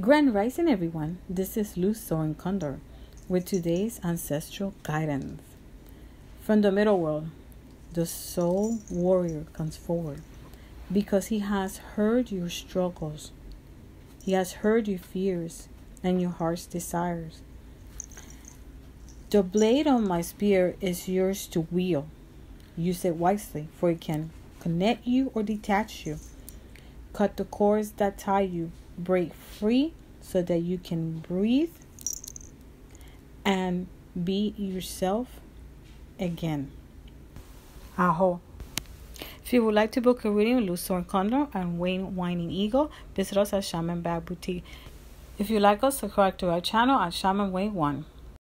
Grand Rising, everyone. This is Luz Soaring Condor with today's ancestral guidance. From the middle world, the soul warrior comes forward because he has heard your struggles, he has heard your fears and your heart's desires. The blade on my spear is yours to wield. Use it wisely, for it can connect you or detach you. Cut the cords that tie you, break free so that you can breathe and be yourself again. Aho. If you would like to book a reading with Luz Soaring Condor and Wayne Winding Eagle, visit us at Shaman Bag Boutique. If you like us, subscribe to our channel at Shaman Way 1.